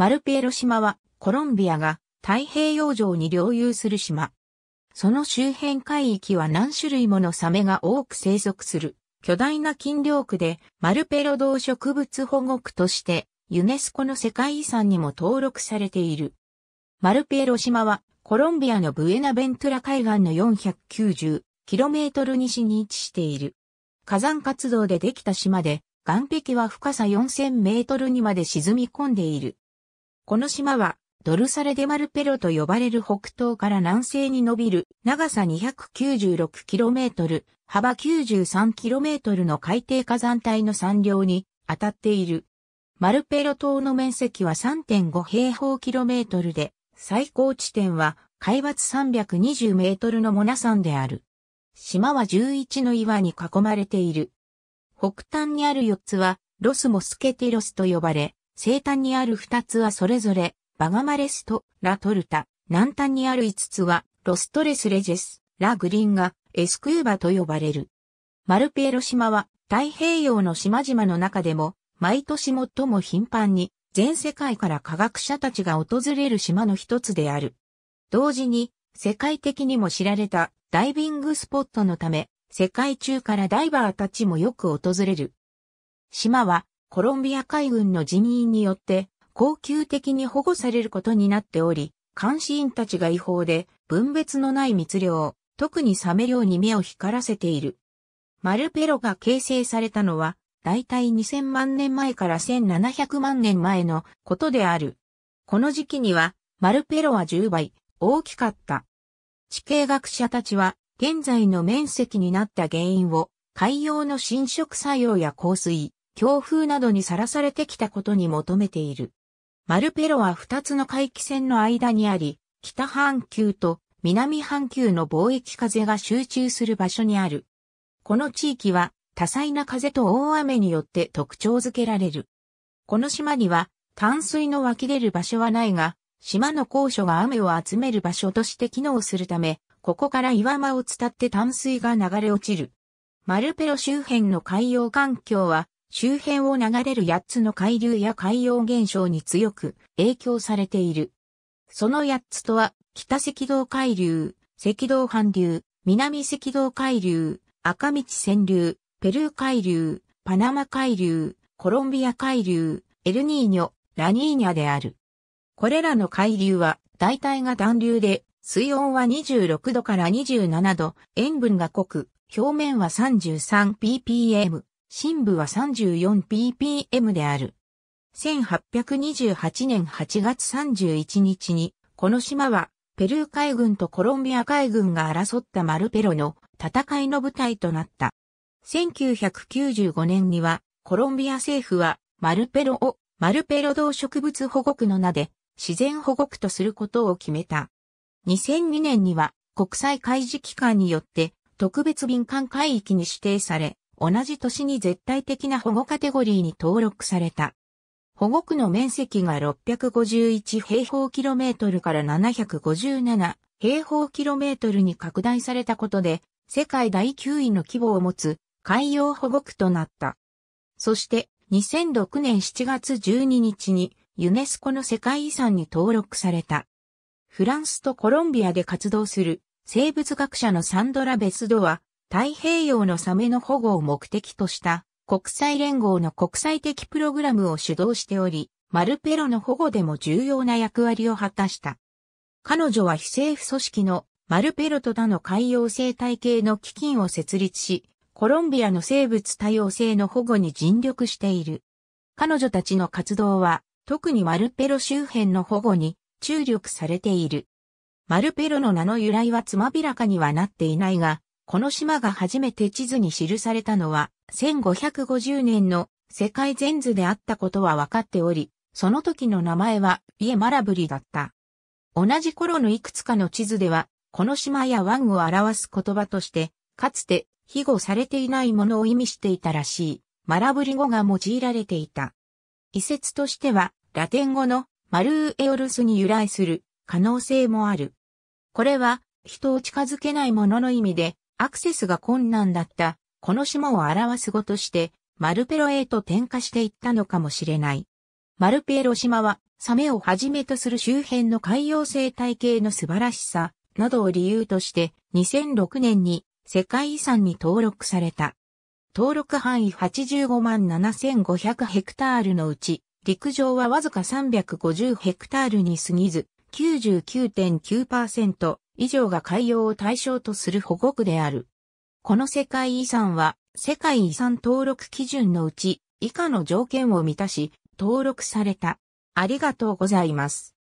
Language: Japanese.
マルペーロ島はコロンビアが太平洋上に領有する島。その周辺海域は何種類ものサメが多く生息する巨大な金領区でマルペロ動植物保護区としてユネスコの世界遺産にも登録されている。マルペーロ島はコロンビアのブエナベントラ海岸の 490km 西に位置している。火山活動でできた島で岸壁は深さ4000メートルにまで沈み込んでいる。この島はドルサレデマルペロと呼ばれる北東から南西に伸びる長さ 296km、幅 93km の海底火山帯の山稜に当たっている。マルペロ島の面積は3.5平方キロメートルで、最高地点は海抜320メートルのモナ山である。島は11の岩に囲まれている。北端にある4つはロスモスケテロスと呼ばれ、西端にある2つはそれぞれバガマレスとラトルタ、南端にある5つはロストレスレジェス、ラグリンガ、エスクーバと呼ばれる。マルペーロ島は太平洋の島々の中でも毎年最も頻繁に全世界から科学者たちが訪れる島の一つである。同時に世界的にも知られたダイビングスポットのため世界中からダイバーたちもよく訪れる。島はコロンビア海軍の人員によって恒久的に保護されることになっており、監視員たちが違法で分別のない密漁、特にサメ漁に目を光らせている。マルペロが形成されたのは、だいたい2000万年前から1700万年前のことである。この時期には、マルペロは10倍大きかった。地形学者たちは、現在の面積になった原因を、海洋の侵食作用や降水、強風などにさらされてきたことに求めている。マルペロは2つの海域線の間にあり、北半球と南半球の貿易風が集中する場所にある。この地域は多彩な風と大雨によって特徴づけられる。この島には淡水の湧き出る場所はないが、島の高所が雨を集める場所として機能するため、ここから岩間を伝って淡水が流れ落ちる。マルペロ周辺の海洋環境は、周辺を流れる8つの海流や海洋現象に強く影響されている。その8つとは、北赤道海流、赤道韓流、南赤道海流、赤道川流、ペルー海流、パナマ海流、コロンビア海流、エルニーニョ、ラニーニャである。これらの海流は大体が暖流で水温は26度から27度、塩分が濃く、表面は 33ppm、深部は 34ppm である。1828年8月31日に、この島は、ペルー海軍とコロンビア海軍が争ったマルペロの戦いの舞台となった。1995年には、コロンビア政府は、マルペロを、マルペロ動植物保護区の名で、自然保護区とすることを決めた。2002年には国際海事機関によって特別敏感海域に指定され、同じ年に絶対的な保護カテゴリーに登録された。保護区の面積が651平方キロメートルから757平方キロメートルに拡大されたことで、世界第9位の規模を持つ海洋保護区となった。そして2006年7月12日にユネスコの世界遺産に登録された。フランスとコロンビアで活動する生物学者のサンドラ・ベスドは、太平洋のサメの保護を目的とした国際連合の国際的プログラムを主導しており、マルペロの保護でも重要な役割を果たした。彼女は非政府組織のマルペロと他の海洋生態系の基金を設立し、コロンビアの生物多様性の保護に尽力している。彼女たちの活動は、特にマルペロ周辺の保護に注力されている。マルペロの名の由来はつまびらかにはなっていないが、この島が初めて地図に記されたのは、1550年の世界全図であったことは分かっており、その時の名前はイエマラブリだった。同じ頃のいくつかの地図では、この島や湾を表す言葉として、かつて庇護されていないものを意味していたらしい、マラブリ語が用いられていた。遺説としては、ラテン語のマルーエオルスに由来する可能性もある。これは人を近づけないものの意味でアクセスが困難だったこの島を表す語としてマルペロへと転化していったのかもしれない。マルペロ島は、サメをはじめとする周辺の海洋生態系の素晴らしさなどを理由として2006年に世界遺産に登録された。登録範囲85万7500ヘクタールのうち、陸上はわずか350ヘクタールに過ぎず、99.9%以上が海洋を対象とする保護区である。この世界遺産は、世界遺産登録基準のうち、以下の条件を満たし、登録された。ありがとうございます。